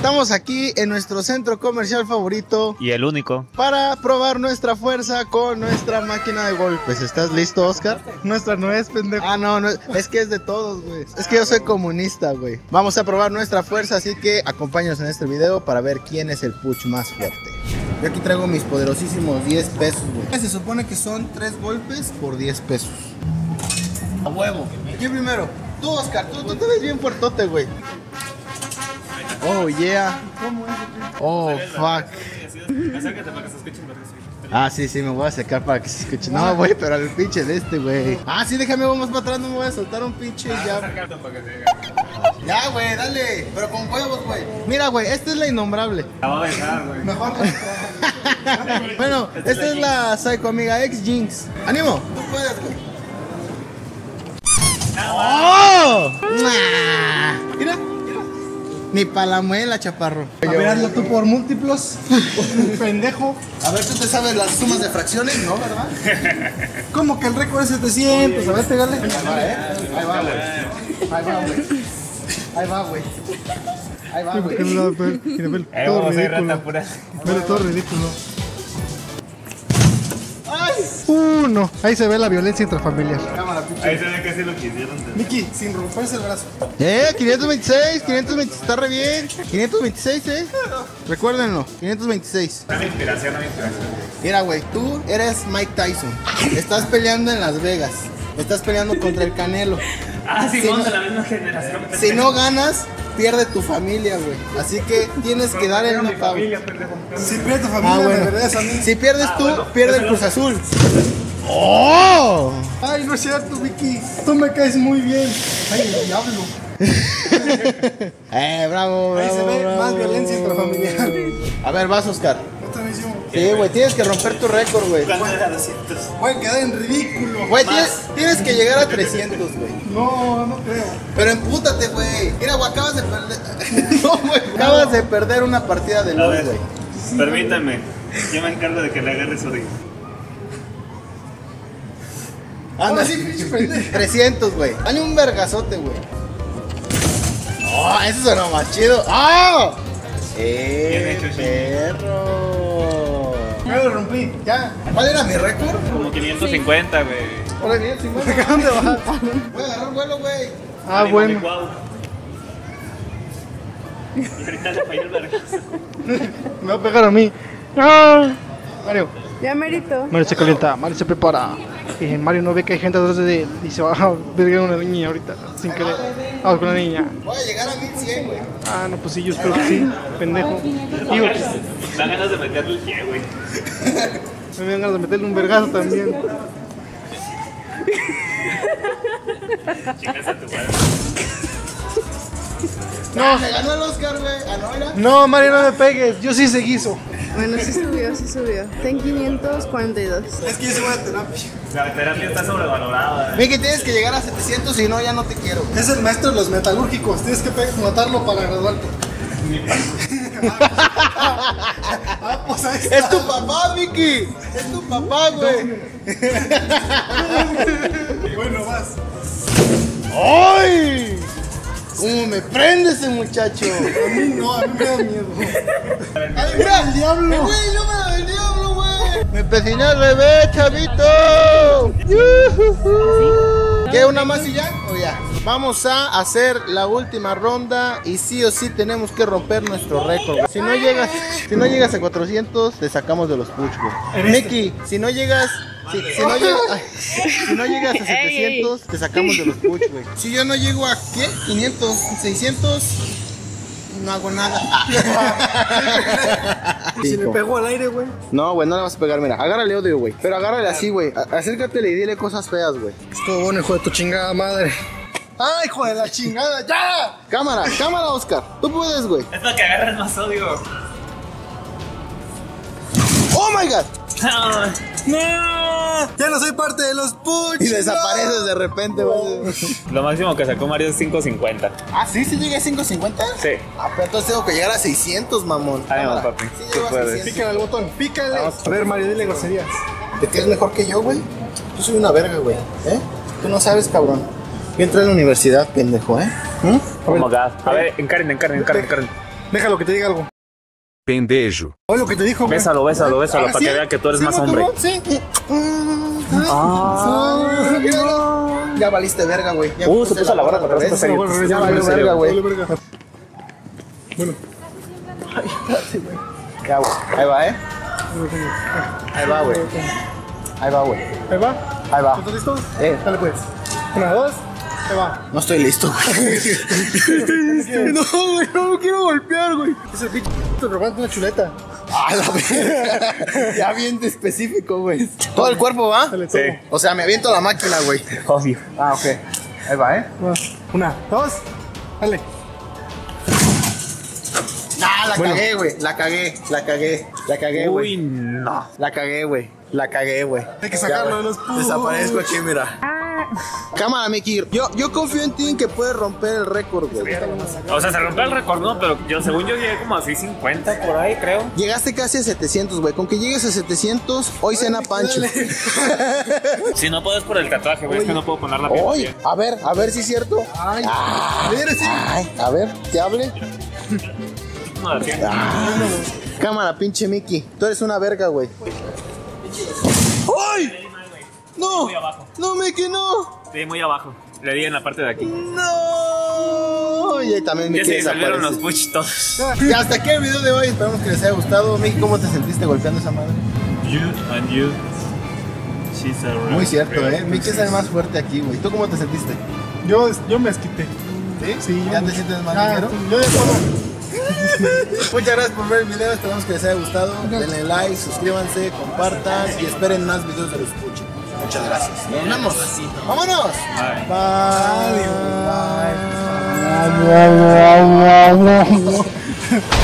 Estamos aquí en nuestro centro comercial favorito Y el único. para probar nuestra fuerza con nuestra máquina de golpes. ¿Estás listo, Oscar? Nuestra no es pendejo. Ah, no, no, es que es de todos, güey. Es que yo soy comunista, güey. Vamos a probar nuestra fuerza, así que acompáñanos en este video para ver quién es el puch más fuerte. Yo aquí traigo mis poderosísimos 10 pesos, güey. Se supone que son 3 golpes por 10 pesos. A huevo. ¿Quién primero? Tú, Oscar, tú, tú te ves bien fuertote, güey. Oh, yeah. Oh, fuck. Ah, sí, sí, me voy a acercar para que se escuche. No, güey, pero al pinche de este, güey. Ah, sí, déjame, vamos para atrás, no me voy a soltar un pinche ya. Ya, güey, dale. Pero con huevos, güey. Mira, güey, esta es la innombrable. La va a dejar, güey. Mejor. bueno, esta es la Psycho Amiga X Jinx. ¡Ánimo! Tú puedes, güey. ¡Oh! Nah. Ni pa' la muela, chaparro. A ver, hazlo tú por múltiplos. pendejo. A ver, ¿tú te sabes las sumas de fracciones? No, ¿verdad? ¿Cómo que el récord es 700? A ver, pégale. Ahí va, ¿eh? Ahí va, güey. Ahí va, güey. Ahí va, güey. Ahí va, ¿Por qué güey. Mira, ve Eh, todo vamos a ir ridículo. Ve todo ridículo. ¡Ay! Uno. Ahí se ve la violencia intrafamiliar. Ahí se ve que sí lo quisieron. Miki, sin romperse el brazo. Eh, 526, 526, está re bien. 526, eh. Recuérdenlo, 526. Dame inspiración, dame inspiración. Mira, güey, tú eres Mike Tyson. Estás peleando en Las Vegas. Estás peleando contra el Canelo. Ah, sí, no. de la misma generación. Si no ganas, pierde tu familia, güey. Así que tienes que dar el knockout. Si pierde tu Ah, familia, me bueno. regresas a mí. Si pierdes tú, bueno, pierde el Cruz Azul. ¡Oh! Ay, no es cierto, Vicky. Tú me caes muy bien. Ay, el diablo. Eh, bravo, bravo. Ahí se ve bravo. más violencia intrafamiliar. A ver, vas, Oscar. Sí, güey, tienes que romper tu récord, güey. ¿Cuánto era 200? Voy a quedar en ridículo. Güey, tienes, tienes que llegar a 300, güey. No, no creo. Pero empútate, güey. Mira, güey, acabas de perder. no, güey. Acabas de perder una partida de LOL, güey. permítame. Yo me encargo de que le agarre su ring. Anda, sí, pinche pendejo. 300, güey. Dale un vergazote, güey. ¡Oh! Eso sonó más chido. ¡Ah! ¡Eh! Bien hecho, sí. perro! Ya lo rompí. Ya. ¿Cuál era mi récord? Como 550, güey. Hola, bien, 50. ¿Dónde vas? Voy a agarrar vuelo, güey. Ah, Ánimo, bueno. mi guau. Y ahorita le falló el vergazo. Me va a pegar a mí. ¡Ah! Mario. Ya merito. Mario se calienta, Mario se prepara. Y Mario no ve que hay gente atrás de él y se va a vergar una niña ahorita, sin querer. Vamos con la niña. Voy a llegar a 1100, güey. Ah, no, pues sí, yo espero que sí, pendejo. Digo, Dan ganas de meterle el pie, güey. me dan ganas de meterle un vergazo también. Chingas a tu madre. No, me ganó el Oscar, güey. Ah, no, era. No, Mario, no me pegues, yo sí se guiso. Bueno, sí subió, sí subió. Está en 542. Es que yo se voy a terapia. La terapia está sobrevalorada. eh. Miki, tienes que llegar a 700, si no, ya no te quiero. Es el maestro de los metalúrgicos, tienes que matarlo para graduarte. ah, pues ahí está. Es tu papá, Miki. Es tu papá, güey. ¿Cómo me prende ese muchacho? A mí no, a mí me da miedo. ¡Ay, mira! ¡El diablo! ¡Güey, yo me la del diablo, güey! ¡Me empeciné al revés, chavito! ¿Qué, una más y ya? ¿O ya? Vamos a hacer la última ronda y sí o sí tenemos que romper nuestro récord. güey. Si no llegas, si no llegas a 400, te sacamos de los push, güey. Mickey, si no llegas, si, si no llegas, si no llegas a 700, te sacamos de los push, güey. Si yo no llego a ¿qué? 500, 600, no hago nada. Si me pegó al aire, güey. No, güey, no le vas a pegar, mira, agárrale odio, güey. Pero agárrale así, güey. Acércatele y dile cosas feas, güey. Estuvo bueno, hijo de tu chingada madre. ¡Ay, hijo de la chingada! ¡Ya! Cámara, cámara, Oscar. Tú puedes, güey. Es para que agarren más odio. ¡Oh, my God! ¡No! ¡Ya no soy parte de los puchos! Y desapareces de repente, güey. Lo máximo que sacó Mario es 550. ¿Ah, sí? ¿Sí llegué a 550? Sí. Ah, pero entonces tengo que llegar a 600, mamón. Ánimo, Cámara. papi. Sí Tú a puedes. 600. Pícale al botón, pícale. Vamos. A ver, Mario, dile groserías. ¿De qué es mejor que yo, güey? Yo soy una verga, güey. ¿Eh? Tú no sabes, cabrón. Yo entré a la universidad, pendejo, ¿eh? ¿Mm? Oh my god. A ver, encaren, encaren, encaren, encaren. Déjalo que te diga algo. Pendejo. Oye, lo que te dijo, güey. Bésalo, bésalo, bésalo, Ah, para ¿sí? que vea que tú eres ¿Sí, más hombre. Sí. Ah, Ya valiste verga, güey. Uh, se puso la barra para atrás, serio. Ya valió verga, güey. Ya, güey. Ahí va, ¿eh? Ahí va, güey. Ahí va, güey. Ahí va. Ahí va. ¿Estás listo? Eh. Dale, pues. Una, dos. Va. No estoy listo, güey. No, güey, no me quiero golpear, güey. Ese pinche te robaste una chuleta. A la verga. Ya bien de específico, güey. Todo el cuerpo va. Sí. O sea, me aviento la máquina, güey. Obvio. Ah, ok. Ahí va, ¿eh? Una, dos. Dale. Ah, la cagué, güey. La cagué, la cagué, la cagué, güey. Uy, no. La cagué, güey. La cagué, güey. Hay que sacarlo Ya, de los- Desaparezco aquí, mira. Cámara, Mickey. Yo, yo confío en ti en que puedes romper el récord, güey. O sea, se rompió el récord, ¿no? Pero yo, según yo, llegué como a 650 por ahí, creo. Llegaste casi a 700, güey. Con que llegues a 700, hoy cena Pancho. Si no puedes por el tatuaje, güey, es que no puedo poner la piel. Oye, a ver, a ver si es cierto. Ay. A ver, sí. Ay, a ver, que hable. Cámara, pinche Mickey. Tú eres una verga, güey. No, Muy abajo. no, Mickey, no. Sí, muy abajo. Le di en la parte de aquí. No. Y ahí también Ya se los push todos. Y hasta aquí el video de hoy. Esperamos que les haya gustado. Mickey, ¿cómo te sentiste golpeando esa madre? You and you. She's a Muy cierto, ¿eh? Mickey es el más fuerte aquí, güey. ¿Tú cómo te sentiste? Yo, yo me esquité. ¿Sí? Sí, ¿Ya yo- te sientes más Ah, ligero? Yo ya puedo. Muchas gracias por ver el video, esperamos que les haya gustado. Denle like, suscríbanse, compartan y esperen más videos de los Puchi. Muchas gracias. Nos vemos. ¡Vámonos! Bye. Bye.